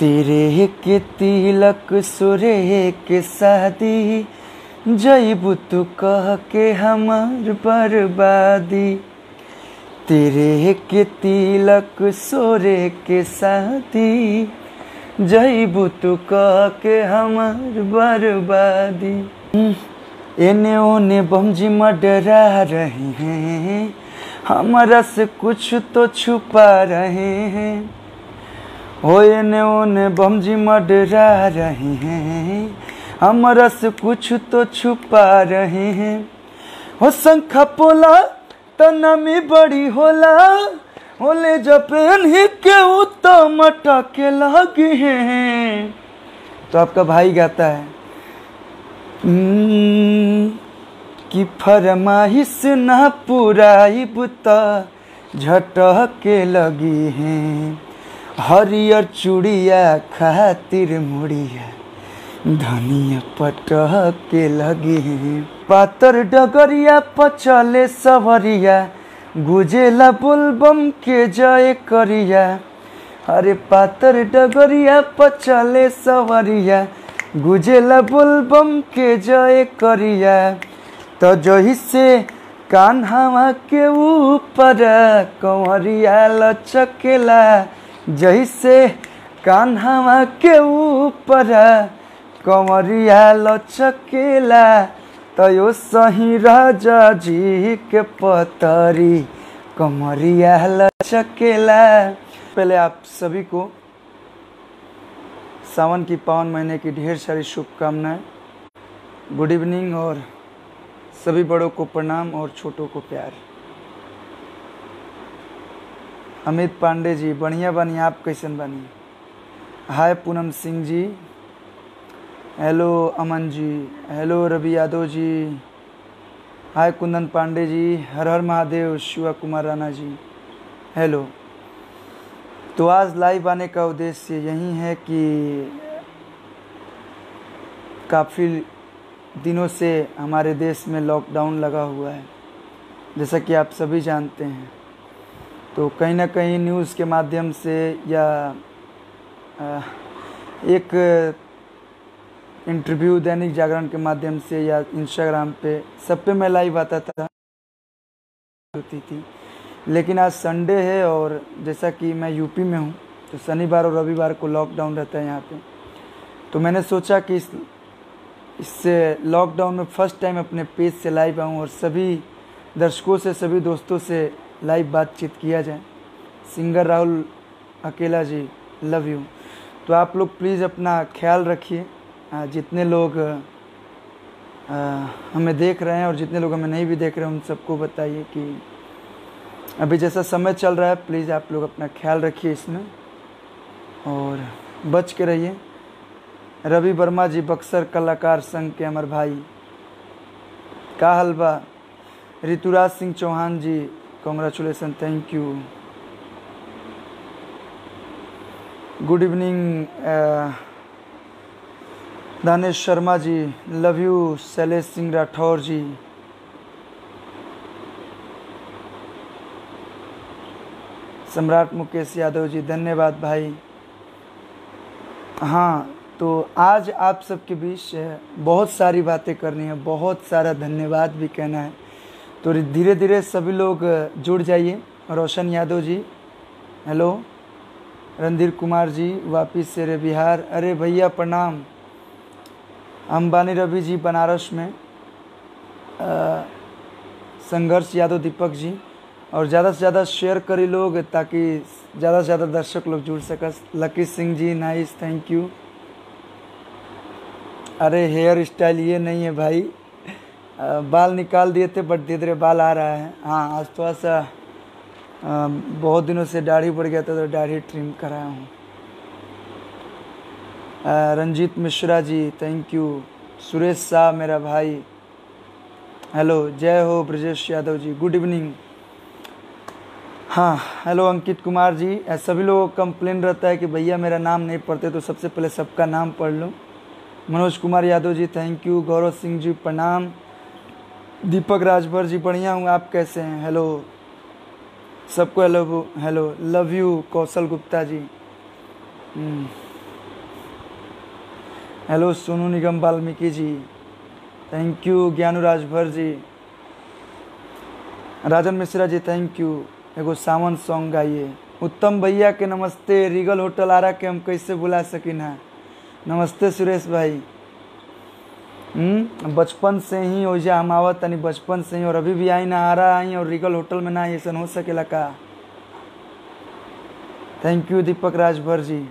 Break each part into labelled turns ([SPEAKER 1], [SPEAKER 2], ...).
[SPEAKER 1] तेरे के तिलक सुरे के शादी जईबू तू कह के हमार बर्बादी। तेरे के तिलक सोरे के शादी जईबू तू कह के हमार बर्बादी। एने ओने बमजी मडरा रहे हैं, हमारा से कुछ तो छुपा रहे हैं। हो एने ओने बमजी मडरा रहे हैं। हमारा से कुछ तो छुपा रहे हैं। हो शंखा पोला तो नमी बड़ी होला। होले जपेन ही के तो मटके लगे हैं। तो आपका भाई गाता है कि फरमाइश ना पुराइब त झटके लगी हैं। हरियर चूड़िया खातिर मुड़िया, धनिया पटक के लगे। पातर डगरिया, पचले सवरिया, गुजेला बुलबम के जय करिया। अरे पातर डगरिया, पचले सवरिया, गुजेला बुलबम के जय करिया। तो जही से कान्हा के ऊपर कंवरिया लचकेला जैसे कान्हावा के ऊपर कंवरिया लचकेला तो यो सही राजा जी के पतरी कमरिया लचकेला पहले आप सभी को सावन की पावन महीने की ढेर सारी शुभकामनाएँ। गुड इवनिंग और सभी बड़ों को प्रणाम और छोटों को प्यार। अमित पांडे जी, बढ़िया बनी, आप कैसन बनी? Hi Poonam Singh ji. Hello Aman ji, hello Ravi Yadav ji. Hi Kundan Pandey ji, Har Har Mahadev, Shiva Kumar Rana ji. Hello. तो आज लाइव आने का उद्देश्य यही है कि काफ़ी दिनों से हमारे देश में लॉकडाउन लगा हुआ है। जैसा कि आप सभी जानते हैं। तो कहीं ना कहीं न्यूज़ के माध्यम से या एक इंटरव्यू, दैनिक जागरण के माध्यम से या इंस्टाग्राम पे, सब पे मैं लाइव आता था। होती थी। लेकिन आज संडे है और जैसा कि मैं यूपी में हूँ तो शनिवार और रविवार को लॉकडाउन रहता है यहाँ पे। तो मैंने सोचा कि इस, इससे लॉकडाउन में फ़र्स्ट टाइम अपने पेज से लाइव आऊँ और सभी दर्शकों से, सभी दोस्तों से लाइव बातचीत किया जाए। सिंगर राहुल अकेला जी लव यू तो आप लोग प्लीज़ अपना ख्याल रखिए। जितने लोग हमें देख रहे हैं और जितने लोग हमें नहीं भी देख रहे हैं, उन सबको बताइए कि अभी जैसा समय चल रहा है प्लीज़ आप लोग अपना ख्याल रखिए इसमें। और बच के रहिए। रवि वर्मा जी, बक्सर कलाकार संघ के अमर भाई। का हलवा Rituraj Singh Chauhan ji congratulation thank you good evening Danesh Sharma ji love you Shailesh Singh Rathore ji Samrat Mukesh Yadav जी धन्यवाद भाई। हाँ तो आज आप सबके बीच, बहुत सारी बातें करनी है, बहुत सारा धन्यवाद भी कहना है। तो धीरे धीरे सभी लोग जुड़ जाइए। रोशन यादव जी, हेलो। रणधीर कुमार जी, वापिस से बिहार। अरे भैया, प्रणाम। अंबानी रवि जी, बनारस में। संघर्ष यादव, दीपक जी। और ज़्यादा से ज़्यादा शेयर करी लोग, ताकि ज़्यादा से ज़्यादा दर्शक लोग जुड़ सकस Lucky Singh ji nice thank you अरे हेयर स्टाइल ये नहीं है भाई। बाल निकाल दिए थे बट धीरे धीरे बाल आ रहा है। हाँ आज थोड़ा सा बहुत दिनों से दाढ़ी बढ़ गया था तो दाढ़ी ट्रिम कराया हूँ। रंजीत मिश्रा जी थैंक यू सुरेश शाह, मेरा भाई। हेलो जय हो ब्रजेश यादव जी गुड इवनिंग हाँ हेलो अंकित कुमार जी सभी लोगों को कंप्लेन रहता है कि भैया मेरा नाम नहीं पढ़ते तो सबसे पहले सबका नाम पढ़ लो। मनोज कुमार यादव जी थैंक यू गौरव सिंह जी, प्रणाम। दीपक राजभर जी बढ़िया हूँ आप कैसे हैं? हेलो सबको hello hello love you Kaushal Gupta ji. Hmm, hello Sonu Nigam Valmiki ji. Thank you Gyanu Rajbhar ji. Rajan Mishra ji thank you एगो सावन सॉन्ग गाइए. उत्तम भैया के नमस्ते रीगल होटल आरा के हम कैसे बुला सकिन हैं नमस्ते सुरेश भाई. हम्म बचपन से ही ओजा हम आवत तनी बचपन से ही, और अभी भी आई ना आ रहा आई और रीगल होटल में ना आई ऐसा हो सकेला का। Thank you Deepak Rajbhar ji.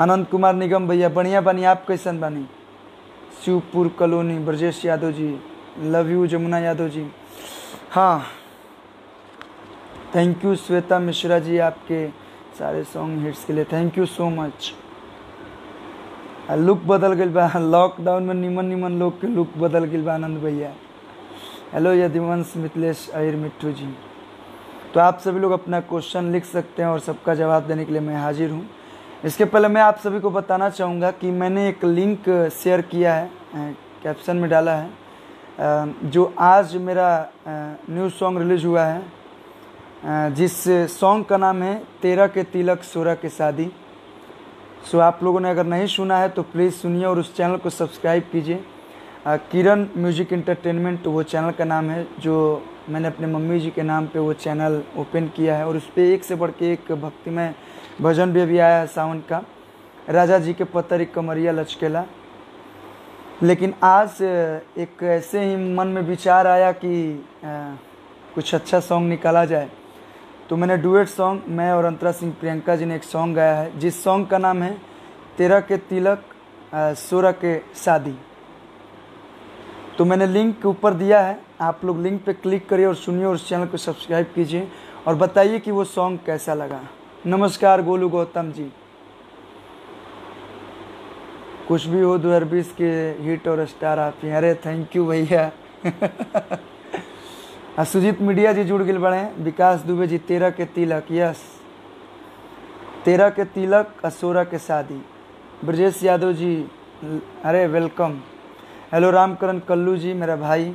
[SPEAKER 1] आनंद कुमार निगम भैया, बढ़िया बनी, आप कैसन बनी? Shivpur colony, Brajesh Yadav ji. Love you Jamuna Yadav ji. हाँ। थैंक यू श्वेता मिश्रा जी आपके सारे सॉन्ग हिट्स के लिए। Thank you so much look बदल गई बा। लॉकडाउन में निमन निमन लोग के लुक बदल गई बा आनंद भैया। हेलो यदिवंश मिथिलेश अहिर मिट्टू जी। तो आप सभी लोग अपना क्वेश्चन लिख सकते हैं और सबका जवाब देने के लिए मैं हाजिर हूँ। इसके पहले मैं आप सभी को बताना चाहूँगा कि मैंने एक लिंक शेयर किया है कैप्शन में डाला है। जो आज मेरा न्यू सॉन्ग रिलीज़ हुआ है जिस सॉन्ग का नाम है तेरह के तिलक सोलह के शादी। सो आप लोगों ने अगर नहीं सुना है तो प्लीज़ सुनिए और उस चैनल को सब्सक्राइब कीजिए। किरण म्यूज़िक इंटरटेनमेंट वो चैनल का नाम है जो मैंने अपने मम्मी जी के नाम पे वो चैनल ओपन किया है और उस पर एक से बढ़ के एक भक्तिमय भजन भी अभी आया है सावन का। राजा जी के पत्थर कमरिया लचकेला। लेकिन आज एक ऐसे ही मन में विचार आया कि अ, कुछ अच्छा सॉन्ग निकाला जाए। तो मैंने डुएट सॉन्ग, मैं और अंतरा सिंह प्रियंका जी ने एक सॉन्ग गाया है, जिस सॉन्ग का नाम है तेरह के तिलक सोलह के शादी। तो मैंने लिंक ऊपर दिया है, आप लोग लिंक पे क्लिक करिए और सुनिए और चैनल को सब्सक्राइब कीजिए और बताइए कि वो सॉन्ग कैसा लगा। नमस्कार, गोलू गौतम जी। कुछ भी हो 2020 के हिट और स्टार आप हैं। अरे थैंक यू भैया। आ, सुजीत मीडिया जी जुड़ गए बड़े। विकास दुबे जी तेरह के तिलक यस। तेरह के तिलक और सोलह के शादी ब्रजेश यादव जी अरे वेलकम। हेलो रामकरण कल्लू जी मेरा भाई।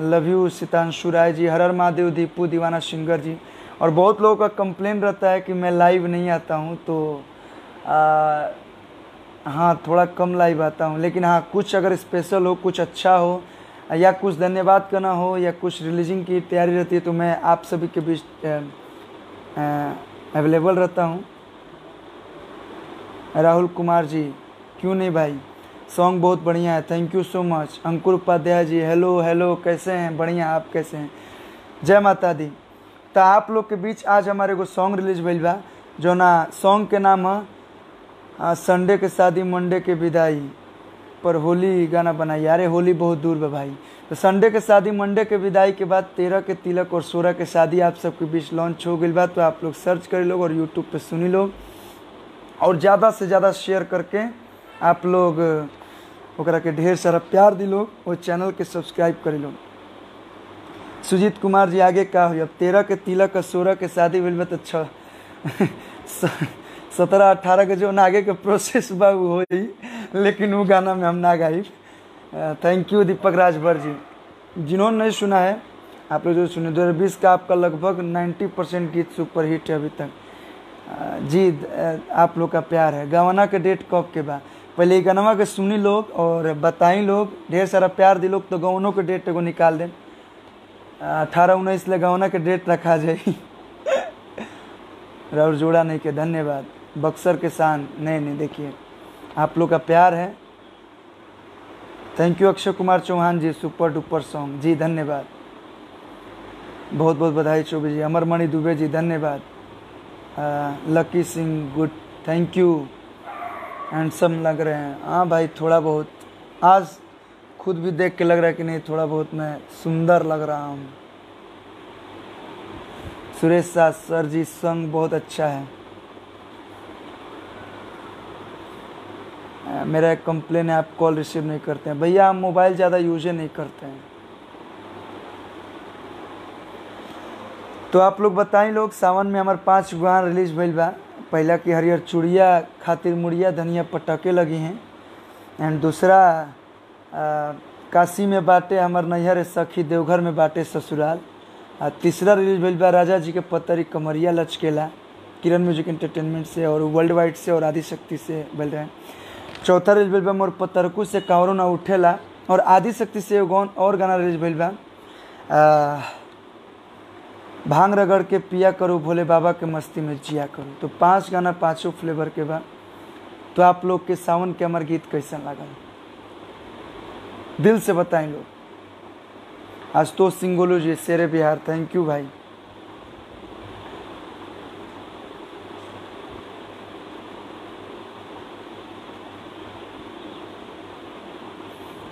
[SPEAKER 1] Love you Sitanshu Rai ji Har Har Mahadev Deepu Deewana singer ji. और बहुत लोगों का कंप्लेन रहता है कि मैं लाइव नहीं आता हूँ तो आ, हाँ थोड़ा कम लाइव आता हूँ। लेकिन हाँ कुछ अगर स्पेशल हो कुछ अच्छा हो या कुछ धन्यवाद करना हो, या कुछ रिलीजिंग की तैयारी रहती है तो मैं आप सभी के बीच अवेलेबल रहता हूँ। राहुल कुमार जी, क्यों नहीं भाई? सॉन्ग बहुत बढ़िया है thank you so much Ankur Upadhyay ji hello hello कैसे हैं? बढ़िया, आप कैसे हैं? जय माता दी। तो आप लोग के बीच आज हमारे को सॉन्ग रिलीज़ बा, जो ना सॉन्ग के नाम है संडे के शादी मंडे के विदाई। पर होली गाना बनाई। अरे, होली बहुत दूर बा भाई। तो संडे के शादी, मंडे के विदाई के बाद तेरह के तिलक और सोलह के शादी आप सबके बीच लॉन्च हो गई बा तो आप लोग सर्च कर लो और यूट्यूब पर सुनी लो। और ज़्यादा से ज़्यादा शेयर करके आप लोग, ओकरा के ढेर सारा प्यार दिलो और चैनल के सब्सक्राइब कर लो। सुजीत कुमार जी आगे का हुई अब तेरह के तिलक और सोलह के शादी भइल बा तो छ सत्रह, अठारह के जो आगे के प्रोसेस बा होई। लेकिन वो गाना में हम ना गाई। Thank you Deepak Rajbhar ji. जिन्होंने नहीं सुना है, आप लोग जो सुने दो बीस का आपका लगभग 90 परसेंट गीत सुपर हिट है अभी तक। जी आप लोग का प्यार है। गवाना के डेट कब के बाद? पहले गनवा के सुनी लोग और बताई लोग। ढेर सारा प्यार दी लोग तो गवनों के डेट एगो निकाल दें। अठारह, उन्नीस ले गवना के डेट रखा जाए। और जोड़ा नहीं के, धन्यवाद। बक्सर के शान। नहीं नहीं, देखिए। आप लोग का प्यार है। Thank you Akshay Kumar Chauhan ji super duper song ji, धन्यवाद। बहुत बहुत बधाई चौबे जी। अमरमणि दुबे जी, धन्यवाद। Lucky Singh good thank you handsome लग रहे हैं। हाँ भाई, थोड़ा बहुत। आज खुद भी देख के लग रहा है कि नहीं, थोड़ा बहुत मैं सुंदर लग रहा हूँ। सुरेश शाह सर जी संग बहुत अच्छा है। मेरा एक कंप्लेन है, आप कॉल रिसीव नहीं करते हैं। भैया हम मोबाइल ज़्यादा यूज़ ही नहीं करते हैं। तो आप लोग बताएँ लोग, सावन में हमारे पाँच गाना रिलीज़ भइल बा। पहला की हरियर चूड़िया, खातिर मुड़िया, धनिया पटाके लगी हैं। एंड दूसरा काशी में बाटे हमार नैहर सखी देवघर में बाटे ससुराल। आ, तीसरा रिलीज़ भइल बा राजा जी के पतरी कमरिया लचकेला। किरण म्यूज़िक एंटरटेनमेंट से और वर्ल्ड वाइड से और आदि शक्ति से भइल रहे चौथा रिलीज़ भइल बा, मोर पतरकू से कावरो ना उठेला, और आदि शक्ति से गौन और गाना रिलीज़ भइल बा। भाँग रगड़ के पिया करो, भोले बाबा के मस्ती में जिया करो। तो पाँच गाना पाँचों फ्लेवर के बा। तो आप लोग के सावन के हमार गीत कैसन लागल? दिल से बताएँ लोग। आज तो सिंगोलो जी, शेरे बिहार थैंक यू भाई।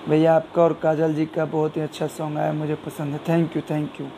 [SPEAKER 1] भैया आपका और काजल जी का बहुत ही अच्छा सॉन्ग आया, मुझे पसंद है। Thank you thank you